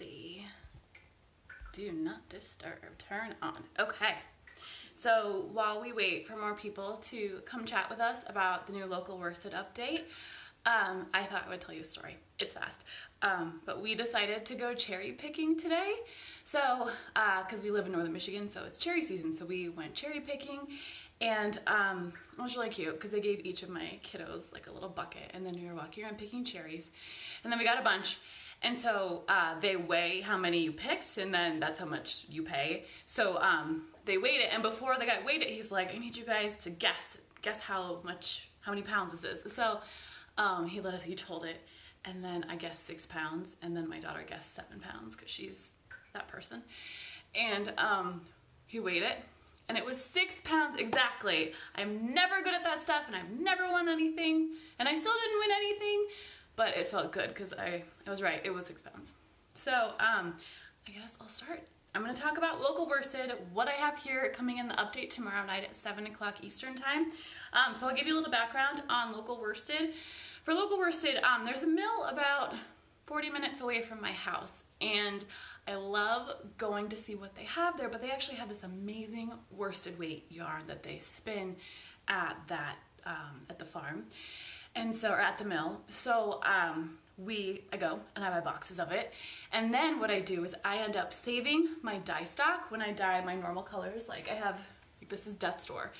see. Do not disturb, turn on. Okay. So while we wait for more people to come chat with us about the new local worsted update, um, I thought I would tell you a story. It's fast. Um, but we decided to go cherry picking today. So, because uh, we live in northern Michigan, so it's cherry season. So we went cherry picking and um, it was really cute because they gave each of my kiddos like a little bucket and then we were walking around picking cherries. And then we got a bunch and so uh, they weigh how many you picked, and then that's how much you pay. So um, they weighed it, and before the guy weighed it, he's like, "I need you guys to guess, guess how much, how many pounds this is." So um, he let us each hold it, and then I guessed six pounds, and then my daughter guessed seven pounds because she's that person. And um, he weighed it, and it was six pounds exactly. I'm never good at that stuff, and I've never won anything, and I still didn't win anything but it felt good because I, I was right, it was six pounds. So um, I guess I'll start. I'm gonna talk about local worsted, what I have here coming in the update tomorrow night at seven o'clock Eastern time. Um, so I'll give you a little background on local worsted. For local worsted, um, there's a mill about 40 minutes away from my house and I love going to see what they have there, but they actually have this amazing worsted weight yarn that they spin at that, um, at the farm and so or at the mill. So um, we I go and I buy boxes of it, and then what I do is I end up saving my dye stock when I dye my normal colors. Like I have like this is Death's Door.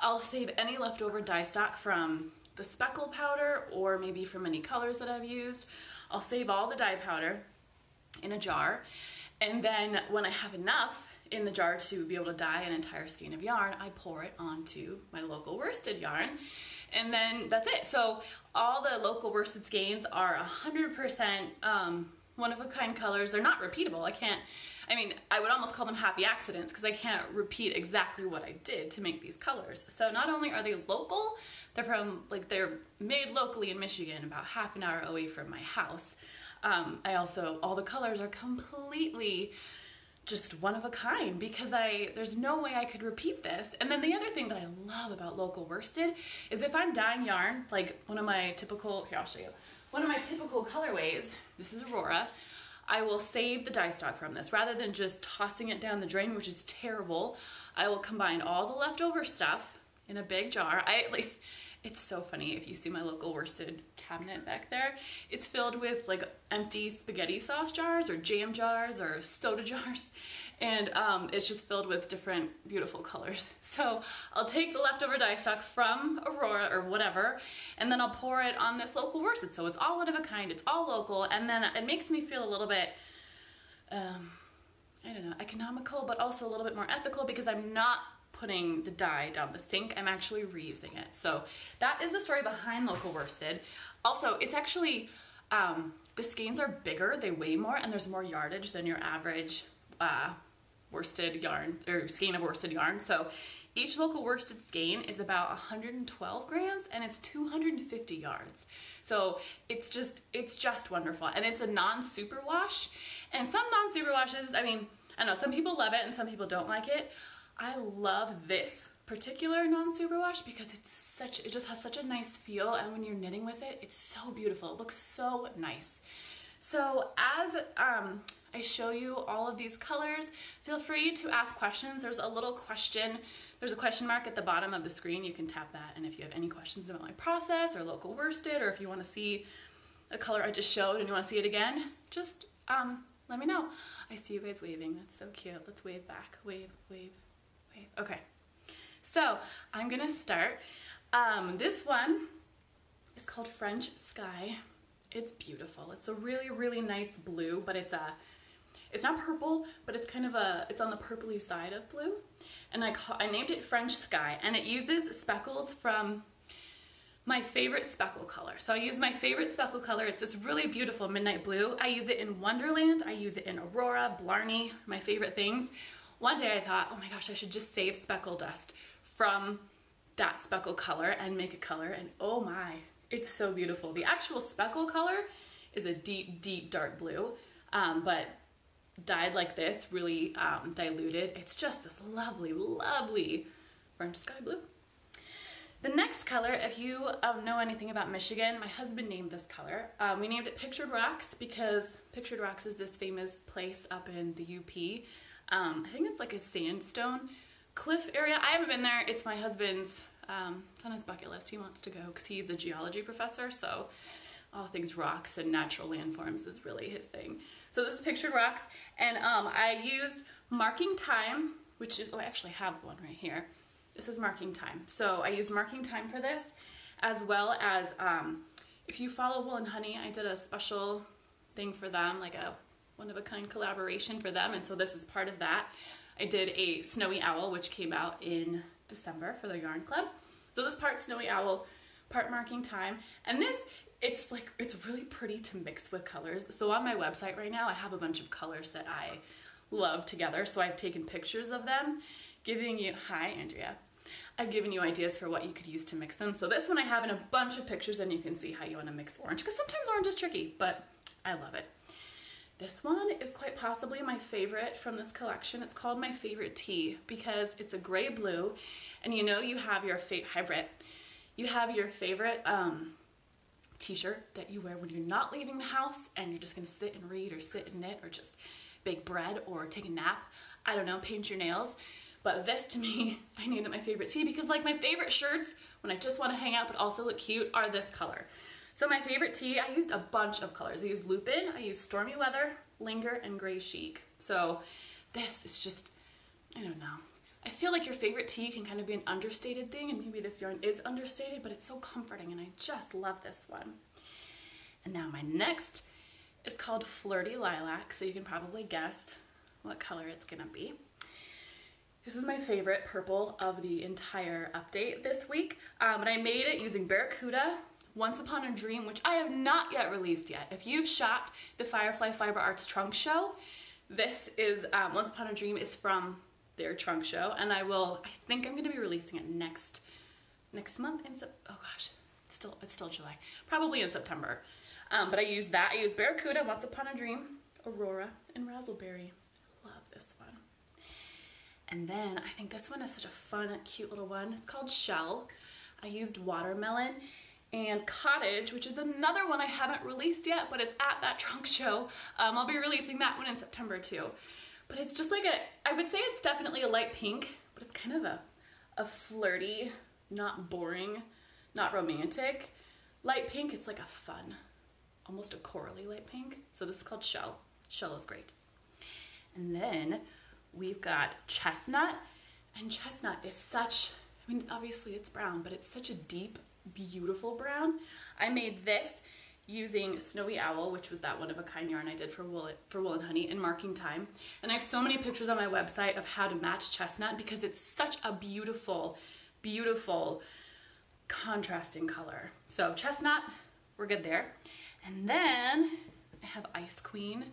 I'll save any leftover dye stock from the speckle powder or maybe from any colors that I've used. I'll save all the dye powder in a jar, and then when I have enough in the jar to be able to dye an entire skein of yarn, I pour it onto my local worsted yarn and then that's it. So all the local worsted skeins are 100% um, one-of-a-kind colors. They're not repeatable. I can't, I mean, I would almost call them happy accidents because I can't repeat exactly what I did to make these colors. So not only are they local, they're from, like, they're made locally in Michigan, about half an hour away from my house. Um, I also, all the colors are completely just one of a kind because I there's no way I could repeat this. And then the other thing that I love about local worsted is if I'm dyeing yarn, like one of my typical, here I'll show you, one of my typical colorways, this is Aurora, I will save the dye stock from this rather than just tossing it down the drain, which is terrible. I will combine all the leftover stuff in a big jar. I like it's so funny if you see my local worsted cabinet back there. It's filled with like empty spaghetti sauce jars or jam jars or soda jars and um, it's just filled with different beautiful colors. So I'll take the leftover dye stock from Aurora or whatever and then I'll pour it on this local worsted. So it's all one of a kind, it's all local and then it makes me feel a little bit um, I don't know, economical, but also a little bit more ethical because I'm not putting the dye down the sink, I'm actually reusing it. So that is the story behind local worsted. Also, it's actually, um, the skeins are bigger, they weigh more, and there's more yardage than your average uh, worsted yarn, or skein of worsted yarn. So each local worsted skein is about 112 grams and it's 250 yards. So it's just, it's just wonderful. And it's a non-superwash. And some non-superwashes, I mean, I know some people love it and some people don't like it. I love this particular non-superwash because it's such, it just has such a nice feel and when you're knitting with it, it's so beautiful. It looks so nice. So as um, I show you all of these colors, feel free to ask questions. There's a little question, there's a question mark at the bottom of the screen. You can tap that and if you have any questions about my process or local worsted or if you wanna see a color I just showed and you wanna see it again, just um, let me know. I see you guys waving, that's so cute. Let's wave back, wave, wave, wave. Okay, so I'm gonna start. Um, this one is called French Sky. It's beautiful. It's a really, really nice blue, but it's a, it's not purple, but it's kind of a, it's on the purpley side of blue. And I, call, I named it French Sky, and it uses speckles from my favorite speckle color. So I use my favorite speckle color. It's this really beautiful midnight blue. I use it in Wonderland. I use it in Aurora, Blarney, my favorite things. One day I thought, oh my gosh, I should just save speckle dust from that speckle color and make a color and oh my, it's so beautiful. The actual speckle color is a deep, deep dark blue, um, but dyed like this, really um, diluted. It's just this lovely, lovely French sky blue. The next color, if you um, know anything about Michigan, my husband named this color. Um, we named it Pictured Rocks because Pictured Rocks is this famous place up in the UP. Um, I think it's like a sandstone cliff area. I haven't been there. It's my husband's, um, it's on his bucket list. He wants to go because he's a geology professor. So all things rocks and natural landforms is really his thing. So this is Pictured Rocks. And um, I used Marking Time, which is, oh, I actually have one right here. This is Marking Time. So I used Marking Time for this, as well as um, if you follow Wool and Honey, I did a special thing for them, like a one-of-a-kind collaboration for them. And so this is part of that. I did a Snowy Owl, which came out in December for the Yarn Club. So this part Snowy Owl, part Marking Time. And this, it's like, it's really pretty to mix with colors. So on my website right now, I have a bunch of colors that I love together. So I've taken pictures of them, giving you, hi Andrea. I've given you ideas for what you could use to mix them. So this one I have in a bunch of pictures and you can see how you wanna mix orange because sometimes orange is tricky, but I love it. This one is quite possibly my favorite from this collection. It's called My Favorite Tee because it's a gray blue and you know you have your favorite hybrid. You have your favorite um, t-shirt that you wear when you're not leaving the house and you're just gonna sit and read or sit and knit or just bake bread or take a nap. I don't know, paint your nails. But this to me, I named it my favorite tee because like my favorite shirts when I just wanna hang out but also look cute are this color. So my favorite tee, I used a bunch of colors. I used Lupin, I used Stormy Weather, Linger, and Gray Chic. So this is just, I don't know. I feel like your favorite tee can kind of be an understated thing and maybe this yarn is understated, but it's so comforting and I just love this one. And now my next is called Flirty Lilac, so you can probably guess what color it's gonna be. This is my favorite purple of the entire update this week, um, and I made it using Barracuda, once Upon a Dream, which I have not yet released yet. If you've shopped the Firefly Fiber Arts trunk show, this is, um, Once Upon a Dream is from their trunk show, and I will, I think I'm gonna be releasing it next, next month in, oh gosh, it's still, it's still July, probably in September. Um, but I use that, I use Barracuda, Once Upon a Dream, Aurora, and Razzleberry. Love this one. And then I think this one is such a fun, cute little one. It's called Shell. I used Watermelon and Cottage, which is another one I haven't released yet, but it's at that trunk show. Um, I'll be releasing that one in September too. But it's just like a, I would say it's definitely a light pink, but it's kind of a, a flirty, not boring, not romantic. Light pink, it's like a fun, almost a corally light pink. So this is called Shell. Shell is great. And then we've got Chestnut, and Chestnut is such, I mean, obviously it's brown, but it's such a deep beautiful brown. I made this using Snowy Owl, which was that one of a kind yarn I did for wool, for wool and honey in marking time. And I have so many pictures on my website of how to match chestnut because it's such a beautiful, beautiful contrasting color. So chestnut, we're good there. And then I have Ice Queen.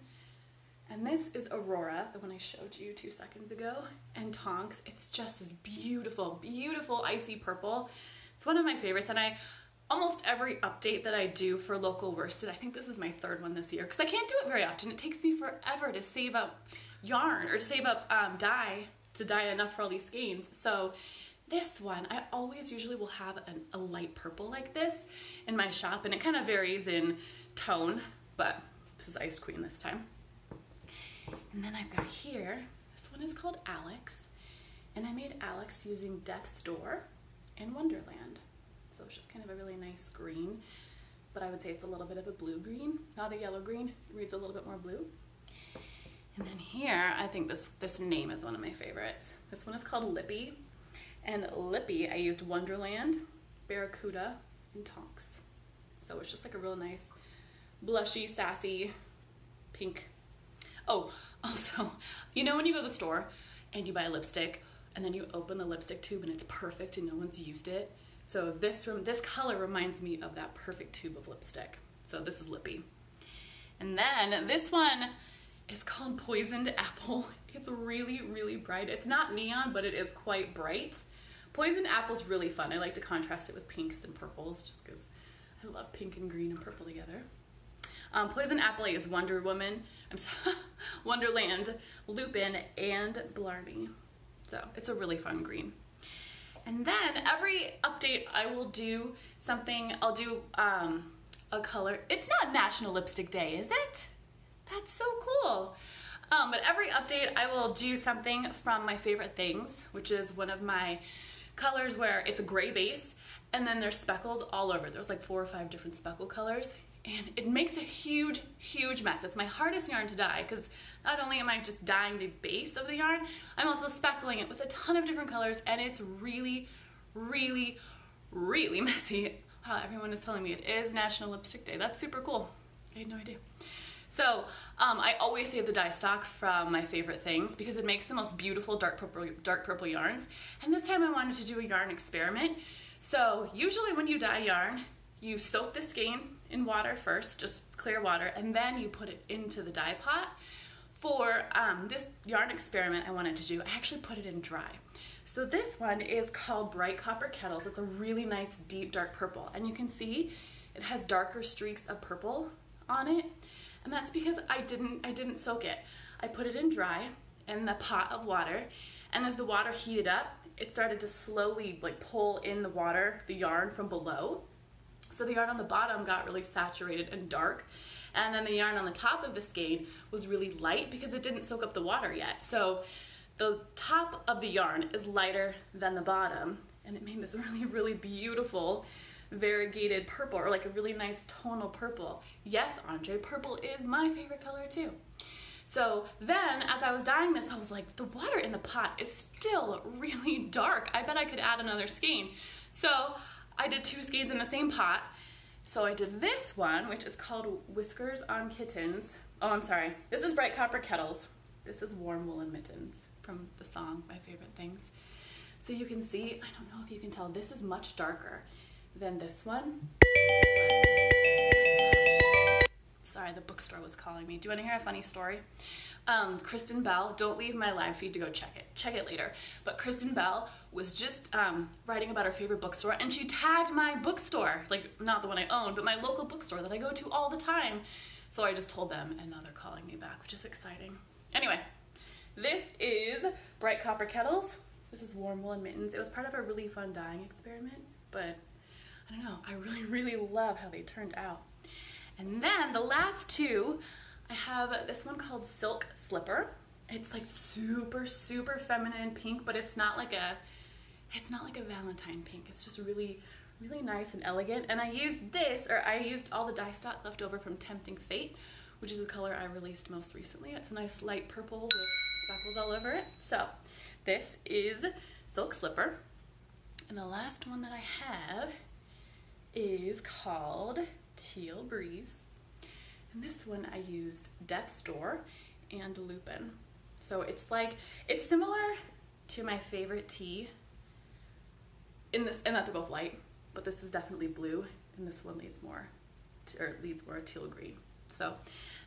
And this is Aurora, the one I showed you two seconds ago, and Tonks. It's just this beautiful, beautiful icy purple. It's one of my favorites and I almost every update that I do for local worsted, I think this is my third one this year because I can't do it very often. It takes me forever to save up yarn or to save up um, dye to dye enough for all these skeins. So this one, I always usually will have an, a light purple like this in my shop and it kind of varies in tone, but this is Ice Queen this time. And then I've got here, this one is called Alex and I made Alex using Death's Door in Wonderland. So it's just kind of a really nice green, but I would say it's a little bit of a blue green, not a yellow green. It reads a little bit more blue. And then here, I think this, this name is one of my favorites. This one is called Lippy. And Lippy, I used Wonderland, Barracuda, and Tonks. So it's just like a real nice, blushy, sassy, pink. Oh, also, you know when you go to the store and you buy a lipstick and then you open the lipstick tube and it's perfect and no one's used it. So this, from this color reminds me of that perfect tube of lipstick. So this is Lippy. And then this one is called Poisoned Apple. It's really, really bright. It's not neon, but it is quite bright. Poisoned Apple's really fun. I like to contrast it with pinks and purples just because I love pink and green and purple together. Um, Poison Apple is Wonder Woman, I'm sorry, Wonderland, Lupin, and Blarney. So it's a really fun green. And then every update I will do something, I'll do um, a color. It's not National Lipstick Day, is it? That's so cool. Um, but every update I will do something from my favorite things, which is one of my colors where it's a gray base and then there's speckles all over. There's like four or five different speckle colors and it makes a huge, huge mess. It's my hardest yarn to dye because not only am I just dyeing the base of the yarn, I'm also speckling it with a ton of different colors and it's really, really, really messy. Wow, everyone is telling me it is National Lipstick Day. That's super cool. I had no idea. So um, I always save the dye stock from my favorite things because it makes the most beautiful dark purple, dark purple yarns. And this time I wanted to do a yarn experiment. So usually when you dye yarn, you soak the skein in water first, just clear water, and then you put it into the dye pot. For um, this yarn experiment I wanted to do, I actually put it in dry. So this one is called Bright Copper Kettles. It's a really nice deep dark purple. And you can see it has darker streaks of purple on it. And that's because I didn't, I didn't soak it. I put it in dry in the pot of water. And as the water heated up, it started to slowly like pull in the water, the yarn from below. So the yarn on the bottom got really saturated and dark. And then the yarn on the top of the skein was really light because it didn't soak up the water yet. So the top of the yarn is lighter than the bottom. And it made this really, really beautiful variegated purple or like a really nice tonal purple. Yes, Andre, purple is my favorite color too. So then as I was dyeing this, I was like, the water in the pot is still really dark. I bet I could add another skein. So I did two skeins in the same pot. So I did this one, which is called Whiskers on Kittens. Oh, I'm sorry. This is Bright Copper Kettles. This is Warm Woolen Mittens from the song My Favorite Things. So you can see, I don't know if you can tell, this is much darker than this one. Oh sorry, the bookstore was calling me. Do you want to hear a funny story? Um, Kristen Bell, don't leave my live feed to go check it. Check it later. But Kristen Bell was just um, writing about her favorite bookstore and she tagged my bookstore, like not the one I own, but my local bookstore that I go to all the time. So I just told them and now they're calling me back, which is exciting. Anyway, this is Bright Copper Kettles. This is Warm Woolen Mittens. It was part of a really fun dyeing experiment, but I don't know, I really, really love how they turned out. And then the last two, I have this one called Silk Slipper. It's like super, super feminine pink, but it's not like a, it's not like a Valentine pink. It's just really, really nice and elegant. And I used this, or I used all the dye stock left over from Tempting Fate, which is the color I released most recently. It's a nice light purple with speckles all over it. So this is Silk Slipper. And the last one that I have is called Teal Breeze. This one I used Death's Door and Lupin. So it's like, it's similar to my favorite tee in this, and that they're both light, but this is definitely blue and this one leads more, to, or leads more teal green. So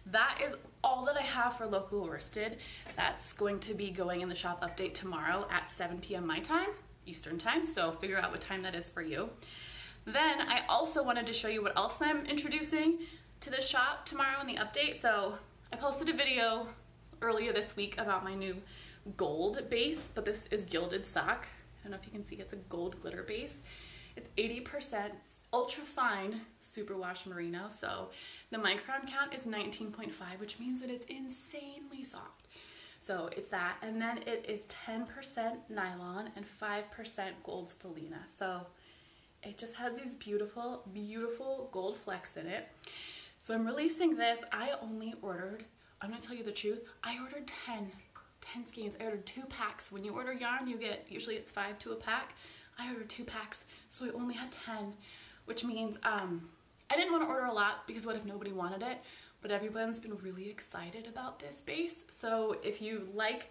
that is all that I have for local worsted. That's going to be going in the shop update tomorrow at 7 p.m. my time, Eastern time. So figure out what time that is for you. Then I also wanted to show you what else I'm introducing to the shop tomorrow in the update. So I posted a video earlier this week about my new gold base, but this is gilded sock. I don't know if you can see, it's a gold glitter base. It's 80% ultra fine superwash merino. So the micron count is 19.5, which means that it's insanely soft. So it's that. And then it is 10% nylon and 5% gold stellina. So it just has these beautiful, beautiful gold flecks in it. So I'm releasing this. I only ordered, I'm gonna tell you the truth, I ordered 10, 10 skeins. I ordered two packs. When you order yarn, you get, usually it's five to a pack. I ordered two packs, so I only had 10, which means um, I didn't want to order a lot because what if nobody wanted it? But everyone's been really excited about this base. So if you like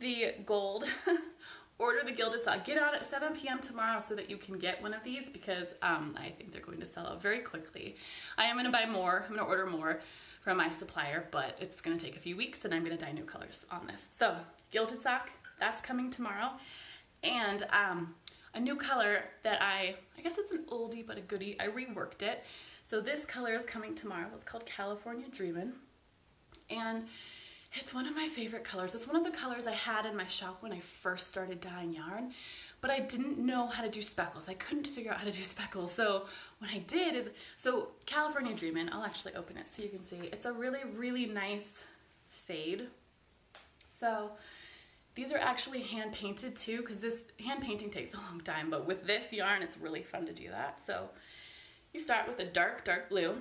the gold order the Gilded Sock. Get on at 7 p.m. tomorrow so that you can get one of these because um, I think they're going to sell out very quickly. I am going to buy more. I'm going to order more from my supplier, but it's going to take a few weeks and I'm going to dye new colors on this. So Gilded Sock, that's coming tomorrow. And um, a new color that I, I guess it's an oldie but a goodie. I reworked it. So this color is coming tomorrow. It's called California Dreamin'. And it's one of my favorite colors. It's one of the colors I had in my shop when I first started dyeing yarn, but I didn't know how to do speckles. I couldn't figure out how to do speckles. So what I did is, so California Dreamin', I'll actually open it so you can see. It's a really, really nice fade. So these are actually hand painted too, because this hand painting takes a long time, but with this yarn, it's really fun to do that. So you start with a dark, dark blue.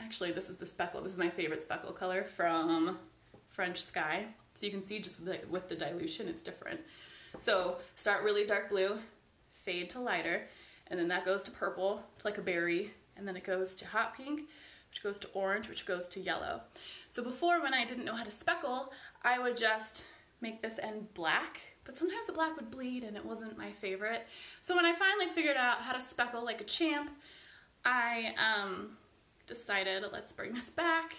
Actually, this is the speckle. This is my favorite speckle color from French Sky. So you can see just with the, with the dilution, it's different. So start really dark blue, fade to lighter, and then that goes to purple, to like a berry, and then it goes to hot pink, which goes to orange, which goes to yellow. So before, when I didn't know how to speckle, I would just make this end black, but sometimes the black would bleed and it wasn't my favorite. So when I finally figured out how to speckle like a champ, I um, decided let's bring this back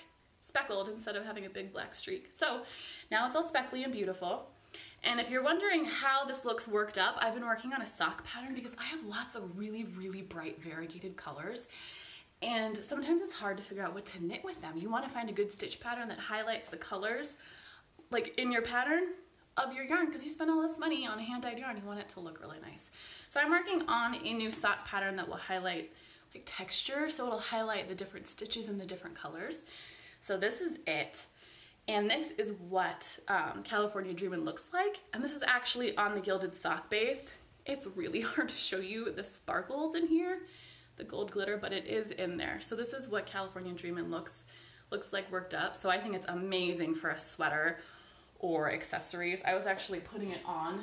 speckled instead of having a big black streak. So now it's all speckly and beautiful. And if you're wondering how this looks worked up, I've been working on a sock pattern because I have lots of really, really bright variegated colors. And sometimes it's hard to figure out what to knit with them. You want to find a good stitch pattern that highlights the colors like in your pattern of your yarn because you spend all this money on a hand-dyed yarn. You want it to look really nice. So I'm working on a new sock pattern that will highlight like texture. So it'll highlight the different stitches and the different colors. So this is it. And this is what um, California Dreamin' looks like. And this is actually on the gilded sock base. It's really hard to show you the sparkles in here, the gold glitter, but it is in there. So this is what California Dreamin' looks, looks like worked up. So I think it's amazing for a sweater or accessories. I was actually putting it on.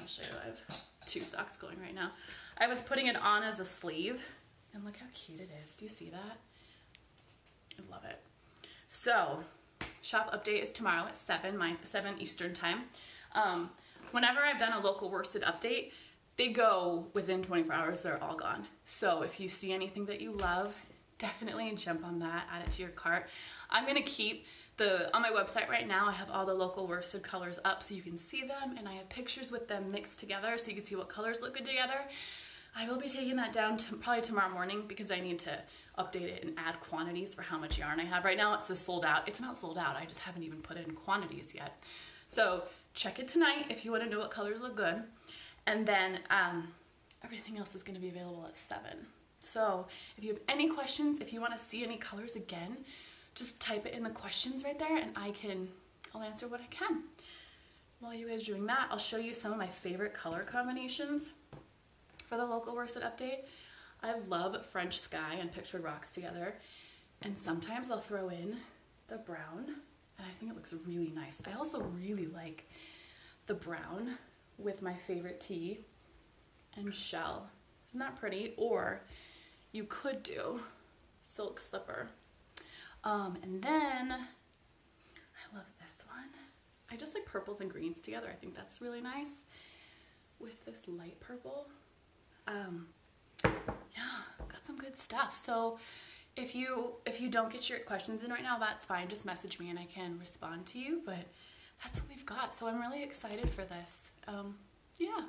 I'll show you, I have two socks going right now. I was putting it on as a sleeve and look how cute it is. Do you see that? I love it. So shop update is tomorrow at 7, my 7 Eastern time. Um, whenever I've done a local worsted update, they go within 24 hours, they're all gone. So if you see anything that you love, definitely jump on that, add it to your cart. I'm gonna keep the, on my website right now, I have all the local worsted colors up so you can see them and I have pictures with them mixed together so you can see what colors look good together. I will be taking that down to probably tomorrow morning because I need to update it and add quantities for how much yarn I have. Right now it says sold out. It's not sold out. I just haven't even put it in quantities yet. So check it tonight if you want to know what colors look good. And then um, everything else is going to be available at 7. So if you have any questions, if you want to see any colors again, just type it in the questions right there and I can, I'll answer what I can. While you guys are doing that, I'll show you some of my favorite color combinations for the local worsted update. I love French sky and pictured rocks together. And sometimes I'll throw in the brown and I think it looks really nice. I also really like the brown with my favorite tee and shell. Isn't that pretty? Or you could do silk slipper um, and then I love this one. I just like purples and greens together. I think that's really nice with this light purple. Um, good stuff. So if you if you don't get your questions in right now, that's fine. Just message me and I can respond to you. But that's what we've got. So I'm really excited for this. Um, yeah,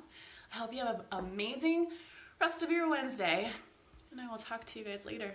I hope you have an amazing rest of your Wednesday, and I will talk to you guys later.